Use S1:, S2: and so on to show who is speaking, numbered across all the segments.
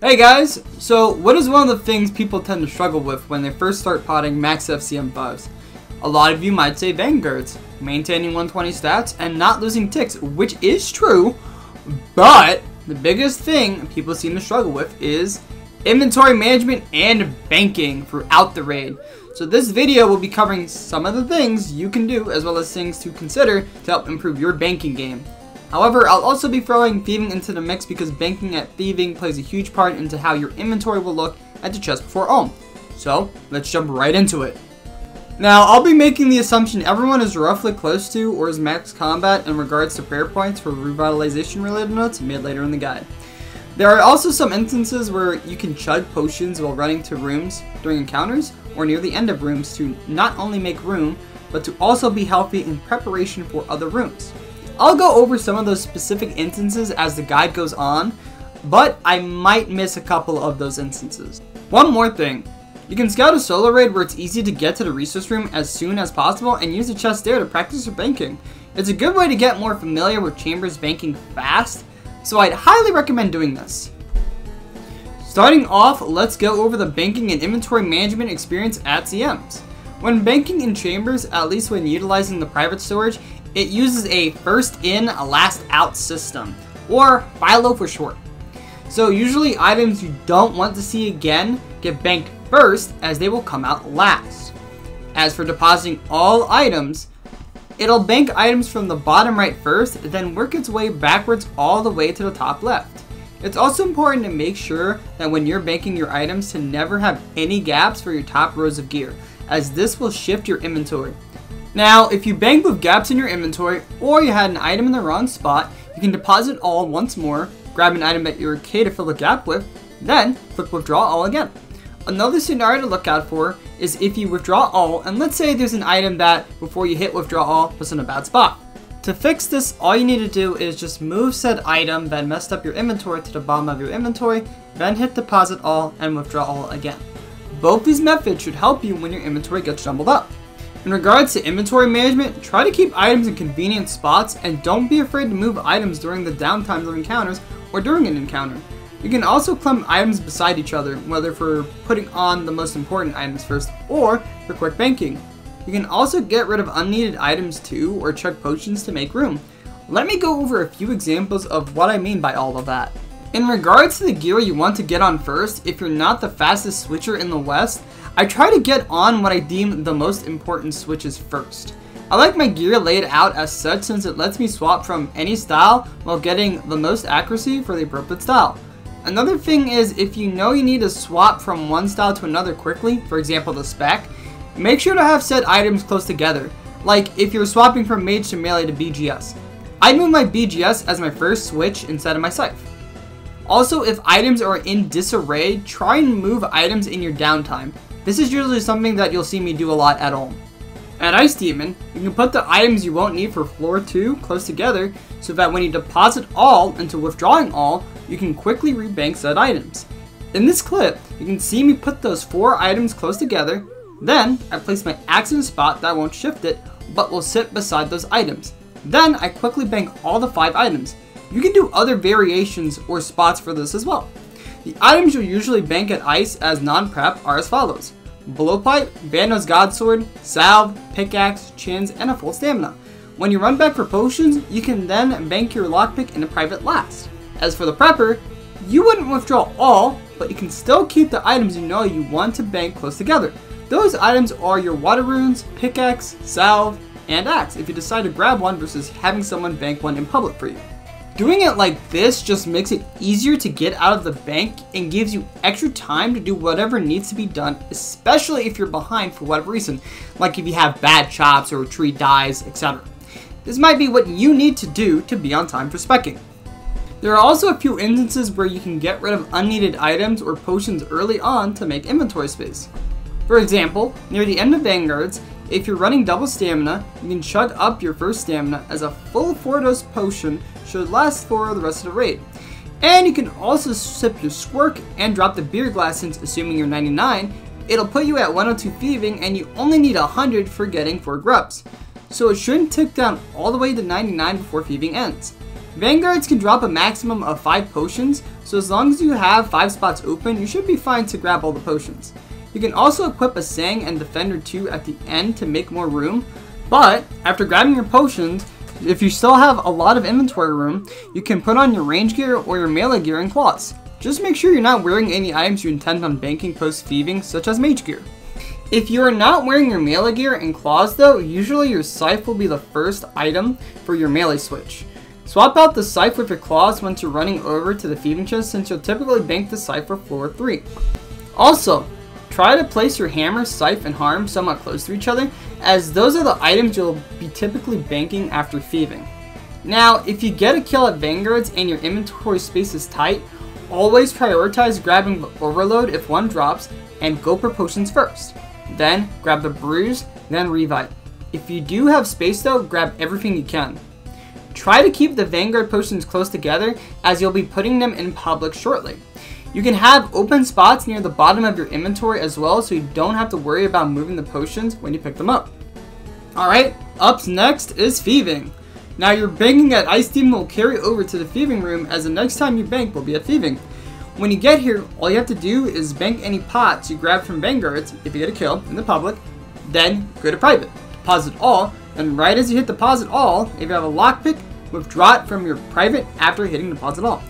S1: Hey guys, so what is one of the things people tend to struggle with when they first start potting max FCM buffs? A lot of you might say Vanguards, maintaining 120 stats and not losing ticks, which is true, but the biggest thing people seem to struggle with is inventory management and banking throughout the raid. So this video will be covering some of the things you can do as well as things to consider to help improve your banking game. However, I'll also be throwing thieving into the mix because banking at thieving plays a huge part into how your inventory will look at the chest before Olm. So, let's jump right into it. Now, I'll be making the assumption everyone is roughly close to or is max combat in regards to prayer points for revitalization related notes made later in the guide. There are also some instances where you can chug potions while running to rooms during encounters or near the end of rooms to not only make room, but to also be healthy in preparation for other rooms. I'll go over some of those specific instances as the guide goes on, but I might miss a couple of those instances. One more thing, you can scout a solo raid where it's easy to get to the resource room as soon as possible and use the chest there to practice your banking. It's a good way to get more familiar with Chambers banking fast, so I'd highly recommend doing this. Starting off, let's go over the banking and inventory management experience at CMs. When banking in Chambers, at least when utilizing the private storage, it uses a first in, last out system, or FILO for short. So usually items you don't want to see again get banked first as they will come out last. As for depositing all items, it'll bank items from the bottom right first, then work its way backwards all the way to the top left. It's also important to make sure that when you're banking your items to never have any gaps for your top rows of gear, as this will shift your inventory. Now, if you bank with gaps in your inventory, or you had an item in the wrong spot, you can deposit all once more, grab an item that you're okay to fill the gap with, then click withdraw all again. Another scenario to look out for is if you withdraw all, and let's say there's an item that, before you hit withdraw all, was in a bad spot. To fix this, all you need to do is just move said item that messed up your inventory to the bottom of your inventory, then hit deposit all and withdraw all again. Both these methods should help you when your inventory gets jumbled up. In regards to inventory management, try to keep items in convenient spots and don't be afraid to move items during the downtimes of encounters or during an encounter. You can also clump items beside each other, whether for putting on the most important items first or for quick banking. You can also get rid of unneeded items too or chuck potions to make room. Let me go over a few examples of what I mean by all of that. In regards to the gear you want to get on first, if you're not the fastest switcher in the West, I try to get on what I deem the most important switches first. I like my gear laid out as such since it lets me swap from any style while getting the most accuracy for the appropriate style. Another thing is if you know you need to swap from one style to another quickly, for example the spec, make sure to have said items close together, like if you're swapping from mage to melee to BGS. I'd move my BGS as my first switch instead of my scythe. Also, if items are in disarray, try and move items in your downtime. This is usually something that you'll see me do a lot at home. At Ice Demon, you can put the items you won't need for floor 2 close together so that when you deposit all into withdrawing all, you can quickly rebank said items. In this clip, you can see me put those 4 items close together, then I place my axe in a spot that won't shift it, but will sit beside those items. Then I quickly bank all the 5 items. You can do other variations or spots for this as well. The items you'll usually bank at ice as non-prep are as follows. Blowpipe, Bando's Godsword, Salve, Pickaxe, Chins, and a full stamina. When you run back for potions, you can then bank your lockpick in a private last. As for the prepper, you wouldn't withdraw all, but you can still keep the items you know you want to bank close together. Those items are your water runes, pickaxe, salve, and axe if you decide to grab one versus having someone bank one in public for you. Doing it like this just makes it easier to get out of the bank and gives you extra time to do whatever needs to be done, especially if you're behind for whatever reason, like if you have bad chops or a tree dies, etc. This might be what you need to do to be on time for specking. There are also a few instances where you can get rid of unneeded items or potions early on to make inventory space. For example, near the end of Vanguards, if you're running double stamina, you can chug up your first stamina as a full 4 dose potion should last for the rest of the raid. And you can also sip your squirk and drop the beer glass since assuming you're 99, it'll put you at 102 thieving and you only need 100 for getting 4 grubs. So it shouldn't tick down all the way to 99 before thieving ends. Vanguards can drop a maximum of 5 potions, so as long as you have 5 spots open, you should be fine to grab all the potions. You can also equip a Sang and Defender 2 at the end to make more room, but after grabbing your potions, if you still have a lot of inventory room, you can put on your range gear or your melee gear and claws. Just make sure you're not wearing any items you intend on banking post-thieving, such as mage gear. If you are not wearing your melee gear and claws though, usually your scythe will be the first item for your melee switch. Swap out the scythe with your claws once you're running over to the thieving chest since you'll typically bank the scythe for floor 3. Also, try to place your hammer, scythe, and harm somewhat close to each other as those are the items you'll be typically banking after thieving. Now, if you get a kill at Vanguards and your inventory space is tight, always prioritize grabbing the Overload if one drops and go for potions first. Then, grab the Bruise, then Revive. If you do have space though, grab everything you can. Try to keep the Vanguard potions close together as you'll be putting them in public shortly. You can have open spots near the bottom of your inventory as well so you don't have to worry about moving the potions when you pick them up. Alright, up next is thieving. Now your banking at Ice Demon will carry over to the thieving room as the next time you bank will be at thieving. When you get here, all you have to do is bank any pots you grab from Vanguards if you get a kill in the public, then go to private. Deposit all, and right as you hit deposit all, if you have a lockpick, withdraw it from your private after hitting deposit all.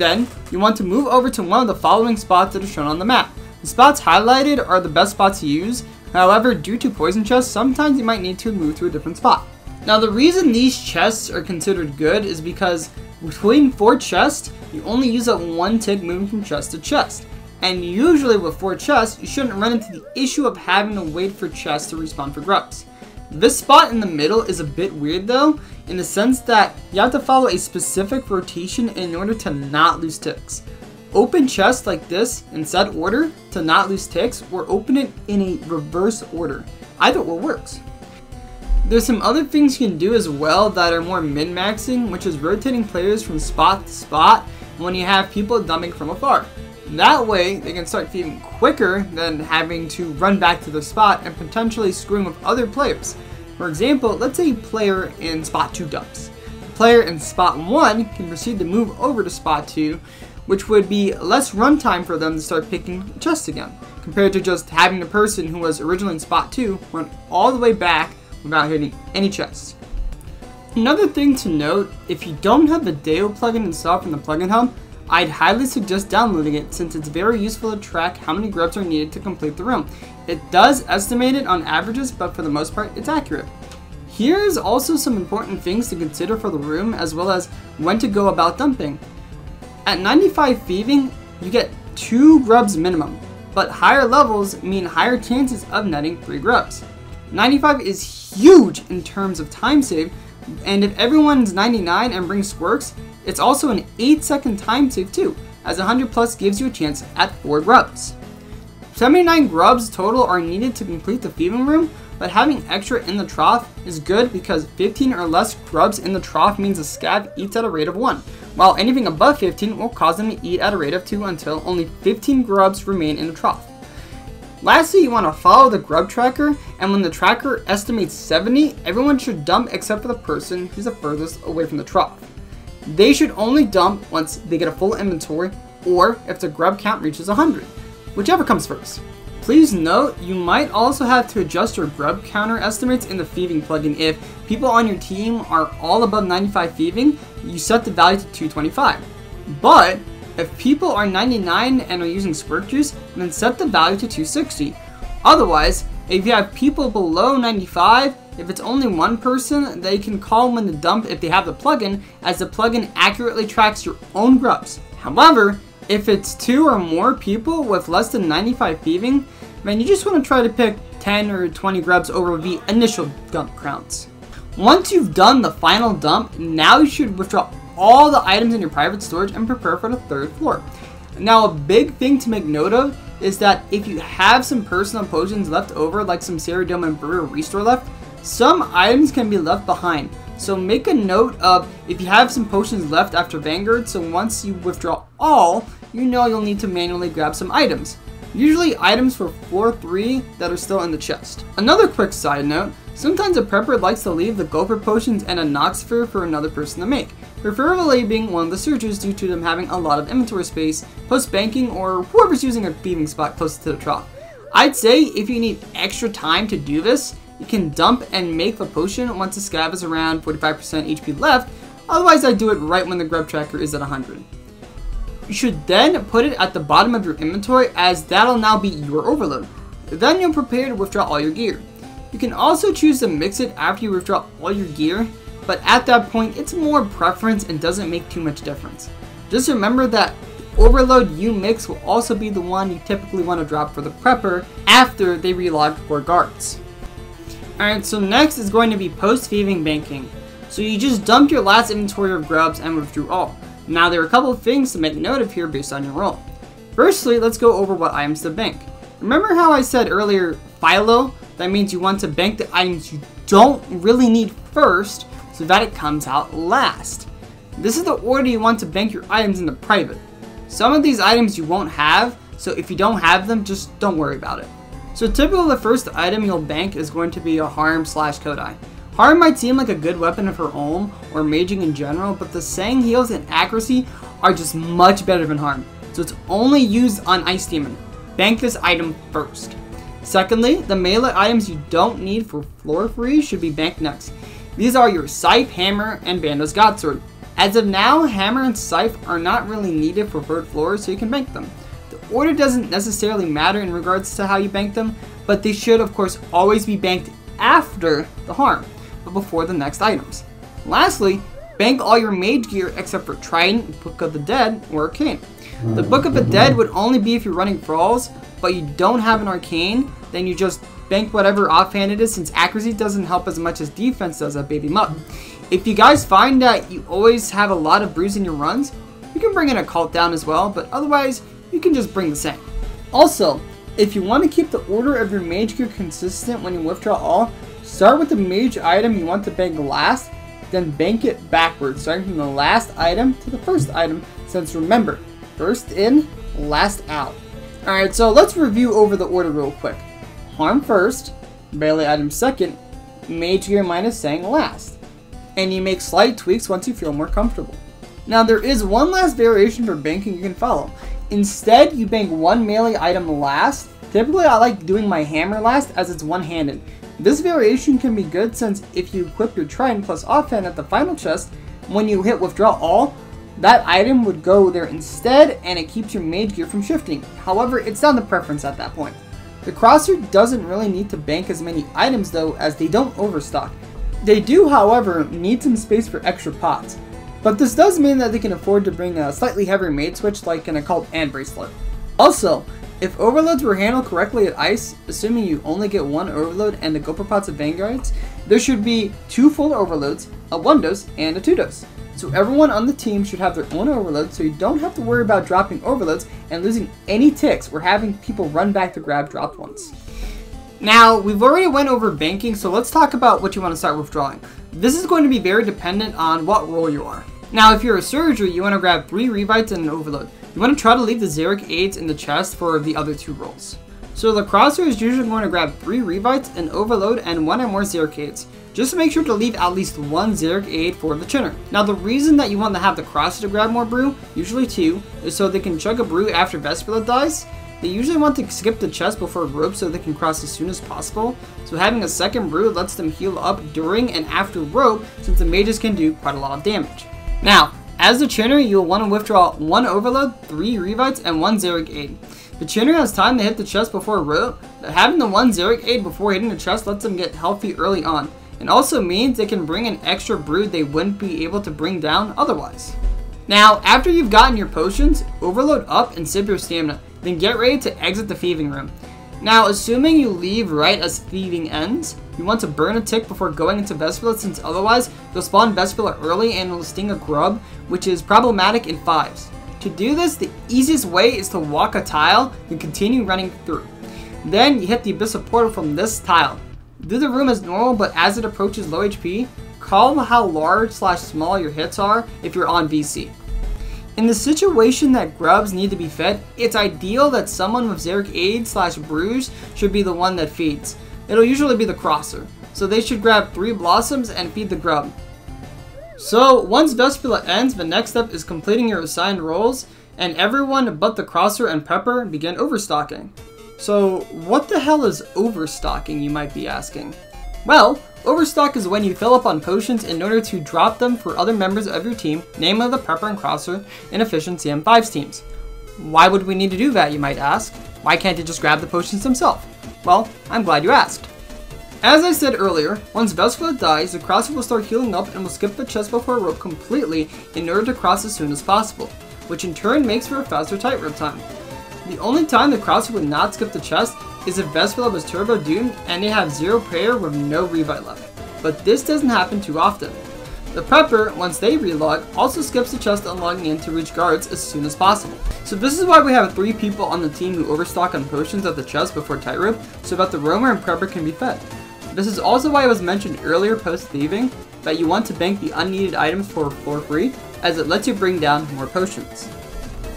S1: Then, you want to move over to one of the following spots that are shown on the map. The spots highlighted are the best spots to use, however, due to poison chests, sometimes you might need to move to a different spot. Now the reason these chests are considered good is because between 4 chests, you only use up 1 tick moving from chest to chest. And usually with 4 chests, you shouldn't run into the issue of having to wait for chests to respawn for grubs. This spot in the middle is a bit weird though, in the sense that you have to follow a specific rotation in order to not lose ticks. Open chests like this in said order to not lose ticks, or open it in a reverse order. Either or works. There's some other things you can do as well that are more min-maxing, which is rotating players from spot to spot when you have people dumping from afar. That way, they can start feeding quicker than having to run back to the spot and potentially screwing with other players. For example, let's say player in spot 2 dumps. Player in spot 1 can proceed to move over to spot 2, which would be less runtime for them to start picking chests again, compared to just having the person who was originally in spot 2 run all the way back without hitting any chests. Another thing to note, if you don't have the Deo plugin installed from the plugin hub, I'd highly suggest downloading it since it's very useful to track how many grubs are needed to complete the room. It does estimate it on averages, but for the most part, it's accurate. Here's also some important things to consider for the room as well as when to go about dumping. At 95 thieving, you get 2 grubs minimum, but higher levels mean higher chances of netting 3 grubs. 95 is huge in terms of time save, and if everyone's 99 and brings squirks, it's also an 8 second time save too, as 100 plus gives you a chance at 4 grubs. 79 grubs total are needed to complete the thieving room, but having extra in the trough is good because 15 or less grubs in the trough means the scav eats at a rate of 1, while anything above 15 will cause them to eat at a rate of 2 until only 15 grubs remain in the trough. Lastly, you want to follow the grub tracker, and when the tracker estimates 70, everyone should dump except for the person who's the furthest away from the trough. They should only dump once they get a full inventory, or if the grub count reaches 100, whichever comes first. Please note, you might also have to adjust your grub counter estimates in the thieving plugin if people on your team are all above 95 thieving, you set the value to 225. But if people are 99 and are using squirk juice, then set the value to 260. Otherwise, if you have people below 95, if it's only one person, they can call when the dump if they have the plugin, as the plugin accurately tracks your own grubs. However, if it's two or more people with less than 95 thieving, then you just want to try to pick 10 or 20 grubs over the initial dump counts. Once you've done the final dump, now you should withdraw all the items in your private storage and prepare for the third floor. Now, a big thing to make note of is that if you have some personal potions left over, like some Ceridium and Brewer Restore left, some items can be left behind. So make a note of if you have some potions left after Vanguard, so once you withdraw all, you know you'll need to manually grab some items. Usually items for floor 3 that are still in the chest. Another quick side note, sometimes a prepper likes to leave the gopher potions and a Noxifer for another person to make. preferably being one of the surgers due to them having a lot of inventory space post-banking or whoever's using a thieving spot close to the trough. I'd say if you need extra time to do this, you can dump and make the potion once the scav is around 45% HP left, otherwise I do it right when the grub tracker is at 100. You should then put it at the bottom of your inventory as that'll now be your overload. Then you'll prepare to withdraw all your gear. You can also choose to mix it after you withdraw all your gear, but at that point it's more preference and doesn't make too much difference. Just remember that overload you mix will also be the one you typically want to drop for the prepper after they relog for guards. Alright, so next is going to be post-thieving banking. So you just dump your last inventory of grubs and withdrew all. Now there are a couple of things to make note of here based on your role. Firstly, let's go over what items to bank. Remember how I said earlier, FILO? That means you want to bank the items you don't really need first so that it comes out last. This is the order you want to bank your items in the private. Some of these items you won't have, so if you don't have them, just don't worry about it. So typically the first item you'll bank is going to be a harm slash kodai. Harm might seem like a good weapon of her own, or maging in general, but the Sang heals and accuracy are just much better than Harm, so it's only used on Ice Demon. Bank this item first. Secondly, the melee items you don't need for floor free should be banked next. These are your Scythe, Hammer, and Bando's Godsword. As of now, Hammer and Scythe are not really needed for third floors, so you can bank them. Order doesn't necessarily matter in regards to how you bank them, but they should of course always be banked after the harm but before the next items. Lastly, bank all your mage gear except for Trident, Book of the Dead, or Arcane. The Book of the Dead would only be if you're running Thralls, but you don't have an Arcane, then you just bank whatever offhand it is since accuracy doesn't help as much as defense does at Baby Mutt. If you guys find that you always have a lot of brews in your runs, you can bring in a cult down as well, but otherwise, you can just bring the same. Also, if you want to keep the order of your mage gear consistent when you withdraw all, Start with the mage item you want to bank last, then bank it backwards, starting from the last item to the first item, since remember, first in, last out. Alright, so let's review over the order real quick. Harm first, melee item second, mage gear minus sang last. And you make slight tweaks once you feel more comfortable. Now there is one last variation for banking you can follow. Instead, you bank one melee item last. Typically I like doing my hammer last as it's one-handed. This variation can be good since if you equip your Trident plus offhand at the final chest, when you hit withdraw all, that item would go there instead and it keeps your mage gear from shifting. However, it's down to preference at that point. The crosser doesn't really need to bank as many items though as they don't overstock. They do, however, need some space for extra pots. But this does mean that they can afford to bring a slightly heavier mage switch like an occult and bracelet. Also, if overloads were handled correctly at Ice, assuming you only get one overload and the Gopher Pots of Vanguards, there should be two full overloads, a one dose, and a two dose. So everyone on the team should have their own overload so you don't have to worry about dropping overloads and losing any ticks or having people run back to grab dropped ones. Now, we've already went over banking, so let's talk about what you want to start withdrawing. This is going to be very dependent on what role you are. Now, if you're a surgery, you want to grab 3 Revites and an Overload. You want to try to leave the Xeric aids in the chest for the other two roles. So the crosser is usually going to grab 3 Revites, an Overload, and 1 or more Xeric aids. Just make sure to leave at least one Xeric aid for the Chinner. Now the reason that you want to have the crosser to grab more brew, usually two, is so they can chug a brew after Vespula dies. They usually want to skip the chest before rope so they can cross as soon as possible. So having a second brew lets them heal up during and after rope since the mages can do quite a lot of damage. Now, as the Chinner, you'll want to withdraw one Overload, three Revites, and one Xeric Aid. The Chinner has time to hit the chest before rope, but having the one Xeric Aid before hitting the chest lets them get healthy early on. and also means they can bring an extra brood they wouldn't be able to bring down otherwise. Now, after you've gotten your potions, overload up and sip your stamina, then get ready to exit the thieving room. Now, assuming you leave right as thieving ends, you want to burn a tick before going into Vespula since otherwise you'll spawn Vespula early and it'll sting a grub, which is problematic in 5s. To do this, the easiest way is to walk a tile, then continue running through. Then you hit the Abyssal Portal from this tile. Do the room as normal, but as it approaches low HP, call how large slash small your hits are if you're on VC. In the situation that grubs need to be fed, it's ideal that someone with Xeric Aid slash Bruise should be the one that feeds. It'll usually be the crosser, so they should grab three blossoms and feed the grub. So, once Vespula ends, the next step is completing your assigned roles, and everyone but the Crosser and Prepper begin overstocking. So, what the hell is overstocking, you might be asking? Well, overstock is when you fill up on potions in order to drop them for other members of your team, namely the Prepper and Crosser in Efficient CM5's teams. Why would we need to do that, you might ask? Why can't he just grab the potions himself? Well, I'm glad you asked. As I said earlier, once Vespula dies, the crosser will start healing up and will skip the chest before rope completely in order to cross as soon as possible, which in turn makes for a faster tightrope time. The only time the crosser would not skip the chest is if Vespula was turbo doomed and they have zero prayer with no revive left, but this doesn't happen too often. The prepper, once they relog, also skips the chest unlogging in to reach guards as soon as possible. So this is why we have three people on the team who overstock on potions at the chest before tightrope, so that the roamer and prepper can be fed. This is also why it was mentioned earlier post thieving that you want to bank the unneeded items for for free, as it lets you bring down more potions.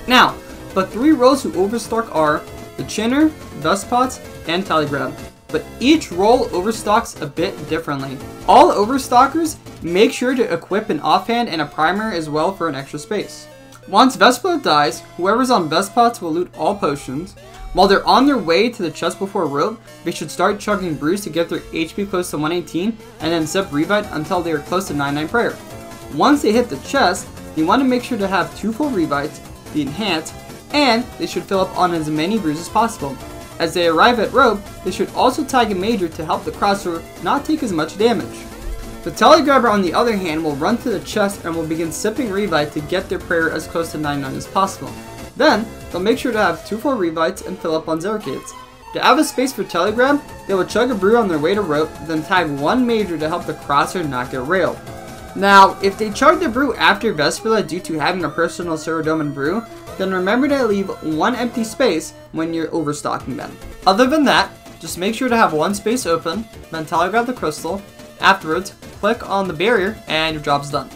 S1: Now, the three roles who overstock are the Chinner, Vespots, and Telegrab, but each role overstocks a bit differently. All overstockers make sure to equip an offhand and a primer as well for an extra space. Once Vespot dies, whoever's on Vespots will loot all potions, while they're on their way to the chest before rope, they should start chugging brews to get their HP close to 118 and then sip revive until they are close to 99 prayer. Once they hit the chest, you want to make sure to have two full revives, the enhanced, and they should fill up on as many brews as possible. As they arrive at rope, they should also tag a major to help the crosser not take as much damage. The telegrabber on the other hand will run to the chest and will begin sipping revive to get their prayer as close to 99 as possible. Then, they'll make sure to have two full revives and fill up on Xeric aids. To have a space for Telegrab, they will chug a brew on their way to rope, then tag one major to help the crosser not get railed. Now, if they chug the brew after Vespula due to having a personal Cerudoman brew, then remember to leave one empty space when you're overstocking them. Other than that, just make sure to have one space open, then telegrab the crystal, afterwards, click on the barrier, and your job's done.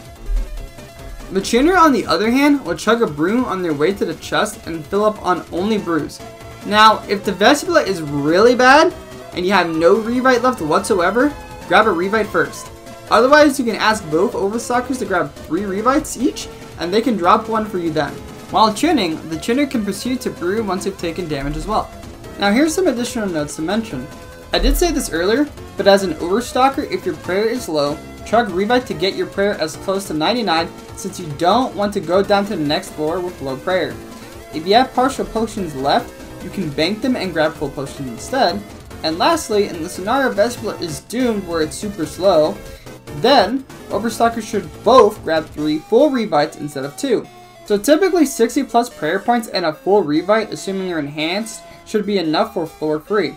S1: The Chinner, on the other hand, will chug a brew on their way to the chest and fill up on only brews. Now, if the Vespula is really bad, and you have no Revite left whatsoever, grab a Revite first. Otherwise, you can ask both Overstockers to grab 3 Revites each, and they can drop one for you then. While tuning, the tuner can proceed to brew once you've taken damage as well. Now here's some additional notes to mention. I did say this earlier, but as an Overstocker, if your prayer is low, chug Revite to get your prayer as close to 99 since you don't want to go down to the next floor with low prayer. If you have partial potions left, you can bank them and grab full potions instead. And lastly, in the scenario Vespula is doomed where it's super slow, then Overstockers should both grab 3 full Revites instead of 2. So typically 60 plus prayer points and a full Revite, assuming you're enhanced, should be enough for floor free,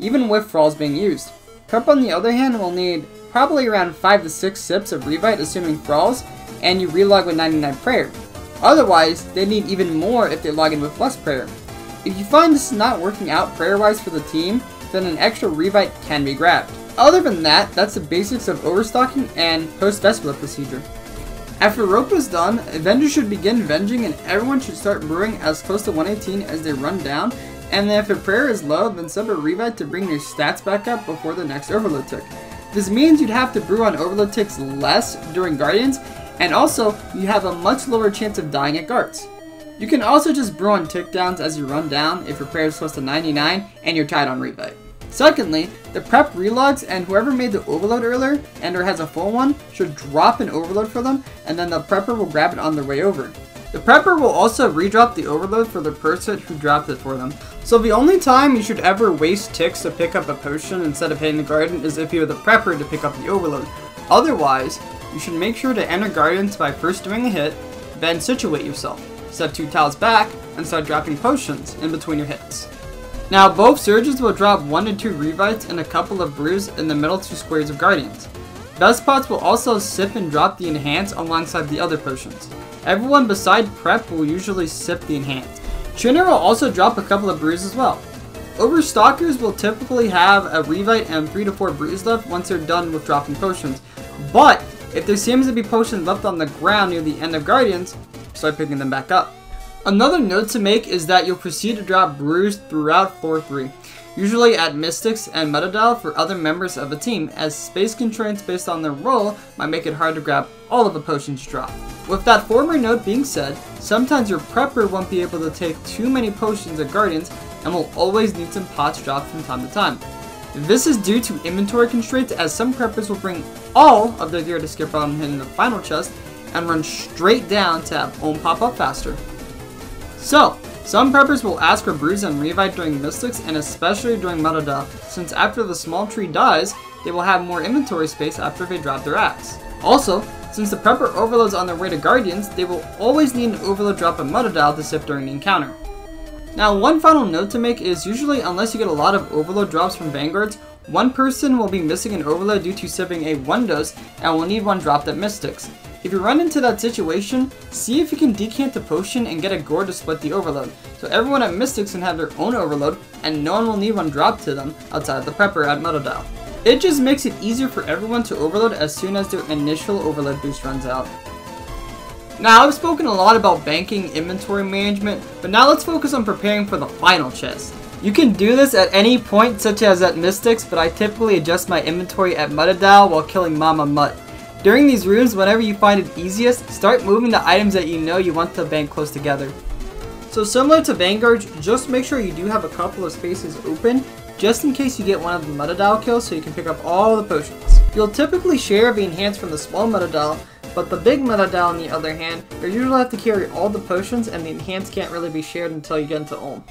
S1: even with Thralls being used. Prep on the other hand will need probably around 5 to 6 sips of Revite assuming Thralls, and you relog with 99 prayer. Otherwise, they need even more if they log in with less prayer. If you find this is not working out prayer-wise for the team, then an extra Revite can be grabbed. Other than that, that's the basics of overstocking and post-Vespula procedure. After rope is done, Avengers should begin venging and everyone should start brewing as close to 118 as they run down, and then if your prayer is low, then sub a Revite to bring your stats back up before the next overload tick. This means you'd have to brew on overload ticks less during Guardians, and also, you have a much lower chance of dying at guards. You can also just brew on tick downs as you run down if your prayer is close to 99 and you're tied on Revite. Secondly, the prep relogs and whoever made the overload earlier and or has a full one should drop an overload for them and then the prepper will grab it on their way over. The prepper will also redrop the overload for the person who dropped it for them. So the only time you should ever waste ticks to pick up a potion instead of hitting the guardian is if you're the prepper to pick up the overload. Otherwise, you should make sure to enter Guardians by first doing a hit, then situate yourself, step two tiles back, and start dropping potions in between your hits. Now both Surges will drop 1 to 2 Revites and a couple of Brews in the middle two squares of Guardians. Vespots will also sip and drop the Enhance alongside the other potions. Everyone beside Prep will usually sip the Enhance. Chinner will also drop a couple of Brews as well. Overstockers will typically have a Revite and 3 to 4 Brews left once they're done with dropping potions, but if there seems to be potions left on the ground near the end of Guardians, start picking them back up. Another note to make is that you'll proceed to drop brews throughout floor 3, usually at Mystics and Muttadile for other members of a team, as space constraints based on their role might make it hard to grab all of the potions drop. With that former note being said, sometimes your prepper won't be able to take too many potions at Guardians and will always need some pots dropped from time to time. This is due to inventory constraints as some preppers will bring all of their gear to skip out and hit in the final chest and run straight down to have Olm pop up faster. So, some preppers will ask for Bruise and Revive during Mystics and especially during Meta since after the small tree dies, they will have more inventory space after they drop their axe. Also, since the prepper overloads on their way to Guardians, they will always need an overload drop of Muttadile to sip during the encounter. Now, one final note to make is usually unless you get a lot of overload drops from Vanguards, one person will be missing an overload due to sipping a 1 dose and will need one dropped at Mystics. If you run into that situation, see if you can decant the potion and get a gourd to split the overload, so everyone at Mystics can have their own overload and no one will need one dropped to them outside of the prepper at Muttadile. It just makes it easier for everyone to overload as soon as their initial overload boost runs out. Now, I've spoken a lot about banking inventory management, but now let's focus on preparing for the final chest. You can do this at any point, such as at Mystics, but I typically adjust my inventory at Muttadile while killing Mama Mutt. During these rooms, whenever you find it easiest, start moving the items that you know you want to bank close together. So similar to Vanguard, just make sure you do have a couple of spaces open, just in case you get one of the Muttadile kills so you can pick up all the potions. You'll typically share the enhance from the small Muttadile, but the big Muttadile on the other hand, you're usually have to carry all the potions and the enhance can't really be shared until you get into Olm.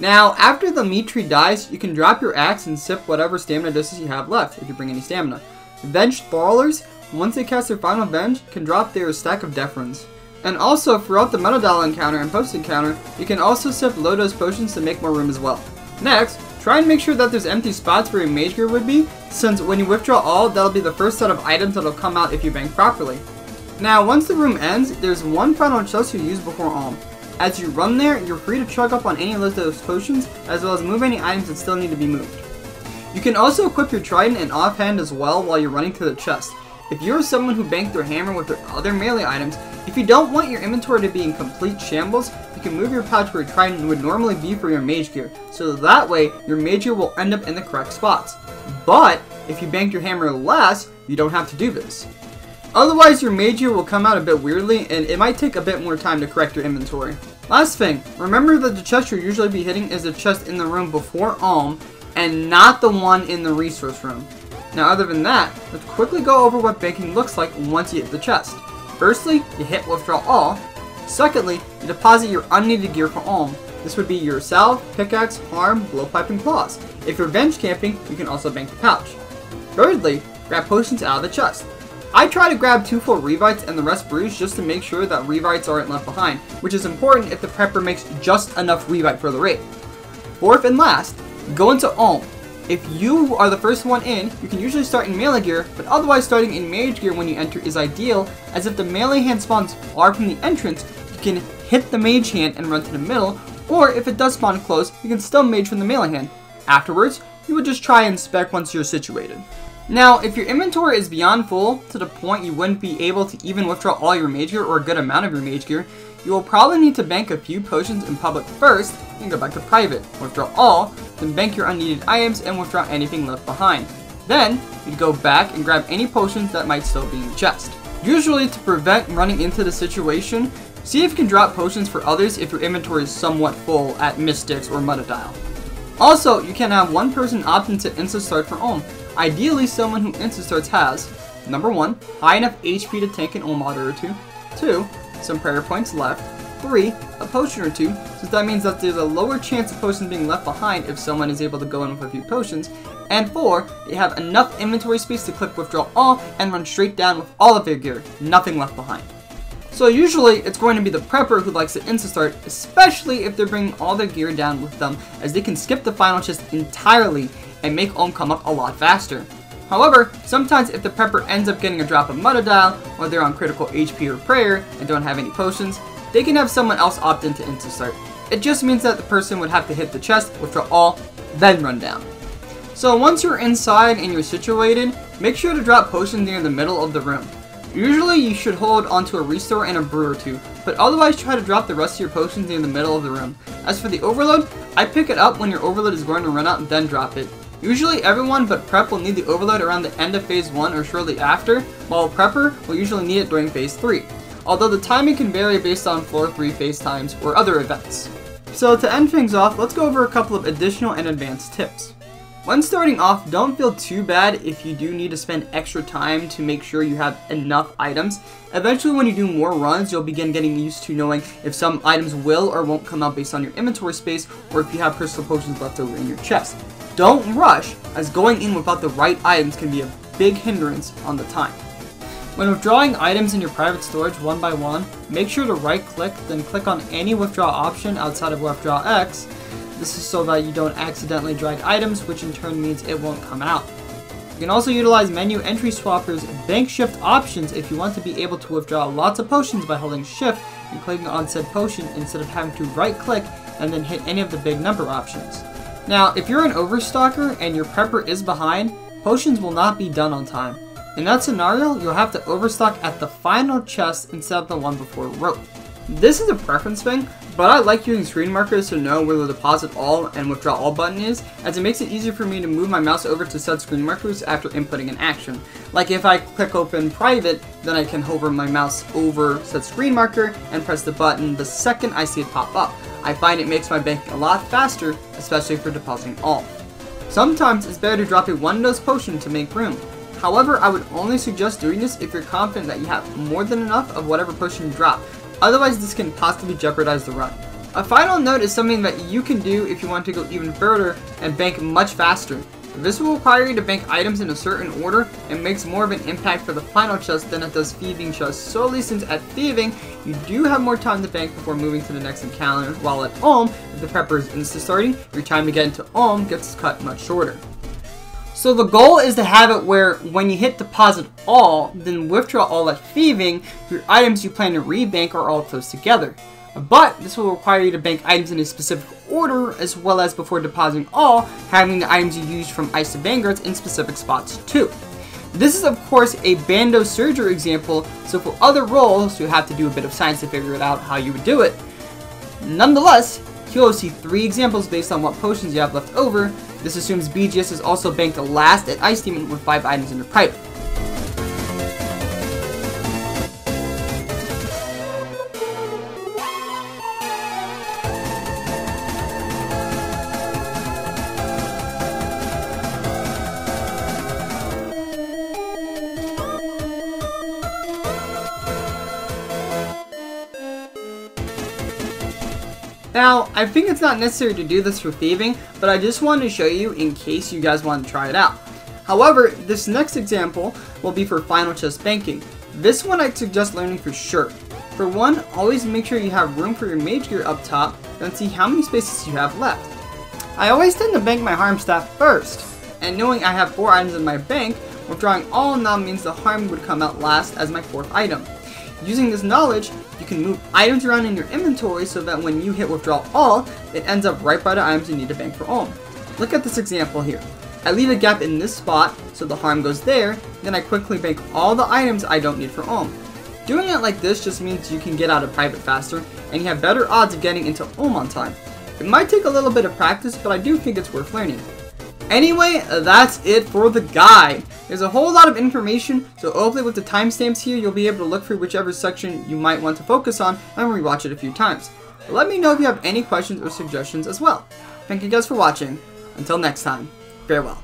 S1: Now, after the meat tree dies, you can drop your axe and sip whatever stamina doses you have left, if you bring any stamina. Venge Brawlers, once they cast their final Venge, can drop their stack of Runes. And also, throughout the Muttadile encounter and post-encounter, you can also sip low dose potions to make more room as well. Next, try and make sure that there's empty spots where your mage gear would be, since when you withdraw all, that'll be the first set of items that'll come out if you bank properly. Now, once the room ends, there's one final chest you use before Olm. As you run there, you're free to chug up on any of those potions, as well as move any items that still need to be moved. You can also equip your trident and offhand as well while you're running to the chest. If you're someone who banked their hammer with their other melee items, if you don't want your inventory to be in complete shambles, you can move your pouch where your trident would normally be for your mage gear, so that way your mage gear will end up in the correct spots. But, if you banked your hammer less, you don't have to do this. Otherwise, your mage gear will come out a bit weirdly, and it might take a bit more time to correct your inventory. Last thing, remember that the chest you'll usually be hitting is the chest in the room before Olm, and not the one in the resource room. Now other than that, let's quickly go over what banking looks like once you hit the chest. Firstly, you hit withdraw all. Secondly, you deposit your unneeded gear for Olm. This would be your salve, pickaxe, arm, blowpipe, and claws. If you're venge camping, you can also bank the pouch. Thirdly, grab potions out of the chest. I try to grab two full revites and the rest bruise just to make sure that revites aren't left behind, which is important if the prepper makes just enough revite for the raid. Fourth and last, go into Olm. If you are the first one in, you can usually start in melee gear, but otherwise starting in mage gear when you enter is ideal, as if the melee hand spawns far from the entrance, you can hit the mage hand and run to the middle, or if it does spawn close, you can still mage from the melee hand. Afterwards, you would just try and spec once you're situated. Now, if your inventory is beyond full, to the point you wouldn't be able to even withdraw all your mage gear or a good amount of your mage gear, you will probably need to bank a few potions in public first, and go back to private, withdraw all, then bank your unneeded items and withdraw anything left behind. Then, you'd go back and grab any potions that might still be in the chest. Usually, to prevent running into the situation, see if you can drop potions for others if your inventory is somewhat full at Mystics or Muttadile. Also, you can have one person opt into insta-start for Olm, Ideally, someone who insta-starts has, number 1, high enough HP to tank an Olmada or 2, 2, some prayer points left, 3, a potion or 2, since that means that there's a lower chance of potions being left behind if someone is able to go in with a few potions, and 4, they have enough inventory space to click withdraw all and run straight down with all of their gear, nothing left behind. So usually, it's going to be the prepper who likes to insta-start, especially if they're bringing all their gear down with them, as they can skip the final chest entirely and make Olm come up a lot faster. However, sometimes if the prepper ends up getting a drop of Muttadile, or they're on critical HP or prayer and don't have any potions, they can have someone else opt into Insta-Start. It just means that the person would have to hit the chest, withdraw all, then run down. So once you're inside and you're situated, make sure to drop potions near the middle of the room. Usually you should hold onto a restore and a brew or two, but otherwise try to drop the rest of your potions near the middle of the room. As for the overload, I pick it up when your overload is going to run out and then drop it. Usually everyone but Prep will need the overload around the end of Phase 1 or shortly after, while Prepper will usually need it during Phase 3, although the timing can vary based on Floor 3 phase times or other events. So to end things off, let's go over a couple of additional and advanced tips. When starting off, don't feel too bad if you do need to spend extra time to make sure you have enough items. Eventually when you do more runs, you'll begin getting used to knowing if some items will or won't come out based on your inventory space or if you have crystal potions left over in your chest. Don't rush, as going in without the right items can be a big hindrance on the time. When withdrawing items in your private storage one by one, make sure to right click, then click on any withdraw option outside of withdraw X this is so that you don't accidentally drag items, which in turn means it won't come out. You can also utilize menu entry swappers bank shift options if you want to be able to withdraw lots of potions by holding shift and clicking on said potion instead of having to right click and then hit any of the big number options. Now, if you're an overstocker and your prepper is behind, potions will not be done on time. In that scenario, you'll have to overstock at the final chest instead of the one before rope. This is a preference thing, but I like using screen markers to know where the deposit all and withdraw all button is, as it makes it easier for me to move my mouse over to said screen markers after inputting an action. Like if I click open private, then I can hover my mouse over said screen marker and press the button the second I see it pop up. I find it makes my banking a lot faster, especially for depositing all. Sometimes it's better to drop a one dose potion to make room. However, I would only suggest doing this if you're confident that you have more than enough of whatever potion you drop, Otherwise, this can possibly jeopardize the run. A final note is something that you can do if you want to go even further and bank much faster. This will require you to bank items in a certain order and makes more of an impact for the final chest than it does thieving chests solely since at thieving, you do have more time to bank before moving to the next encounter, while at Olm, if the prepper is insta-starting, your time to get into Olm gets cut much shorter. So the goal is to have it where when you hit deposit all, then withdraw all at thieving, your items you plan to rebank are all close together. But this will require you to bank items in a specific order, as well as before depositing all, having the items you used from Ice to Vanguards in specific spots too. This is of course a Bando Surger example, so for other roles, you have to do a bit of science to figure it out how you would do it. Nonetheless, you'll see three examples based on what potions you have left over, this assumes BGS is also banked last at Ice Demon with 5 items in your private. Now, I think it's not necessary to do this for thieving, but I just wanted to show you in case you guys want to try it out. However, this next example will be for final chest banking. This one I'd suggest learning for sure. For one, always make sure you have room for your mage gear up top, then see how many spaces you have left. I always tend to bank my harm staff first, and knowing I have 4 items in my bank, withdrawing all now means the harm would come out last as my 4th item. Using this knowledge, you can move items around in your inventory so that when you hit withdraw all, it ends up right by the items you need to bank for all. Look at this example here. I leave a gap in this spot, so the harm goes there, then I quickly bank all the items I don't need for Olm. Doing it like this just means you can get out of private faster, and you have better odds of getting into Olm on time. It might take a little bit of practice, but I do think it's worth learning. Anyway, that's it for the guide. There's a whole lot of information, so hopefully with the timestamps here, you'll be able to look through whichever section you might want to focus on and rewatch it a few times. But let me know if you have any questions or suggestions as well. Thank you guys for watching. Until next time, farewell.